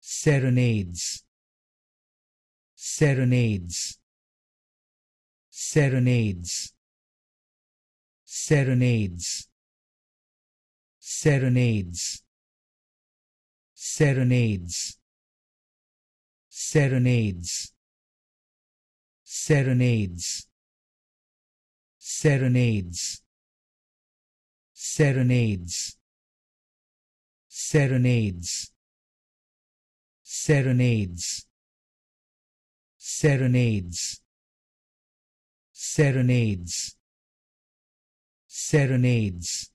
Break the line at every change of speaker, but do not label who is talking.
serenades serenades serenades serenades serenades serenades serenades serenades serenades serenades serenades serenades, serenades, serenades, serenades,